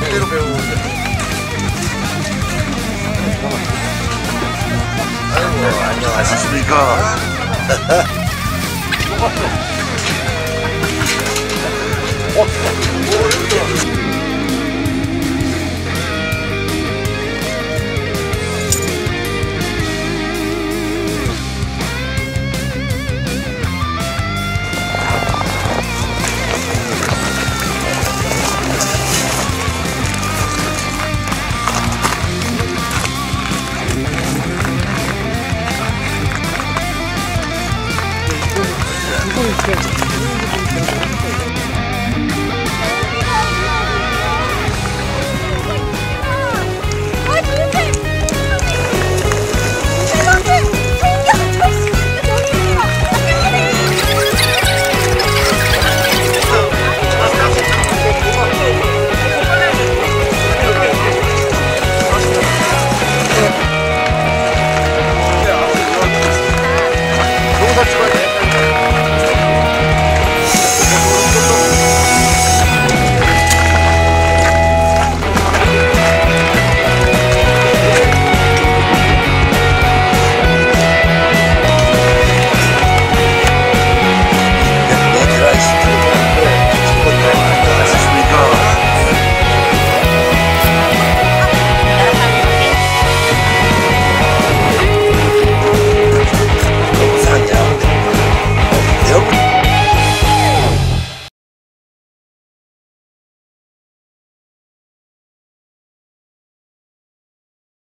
제대로 배우 아이고 안녕하십니까 똑같어 어?